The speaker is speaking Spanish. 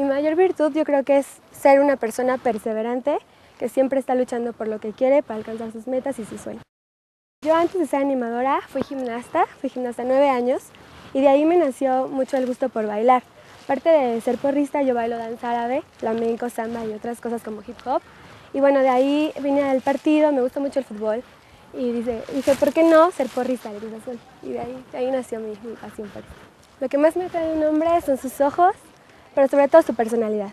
Mi mayor virtud yo creo que es ser una persona perseverante que siempre está luchando por lo que quiere para alcanzar sus metas y sus sueños. Yo antes de ser animadora fui gimnasta, fui gimnasta nueve años y de ahí me nació mucho el gusto por bailar. Aparte de ser porrista, yo bailo danza árabe, flamenco, samba y otras cosas como hip hop. Y bueno, de ahí vine al partido, me gusta mucho el fútbol y dice, dije, ¿por qué no ser porrista Cruz Azul? Y de ahí, de ahí nació mi, mi pasión por. Lo que más me atrae de un hombre son sus ojos, pero sobre todo su personalidad.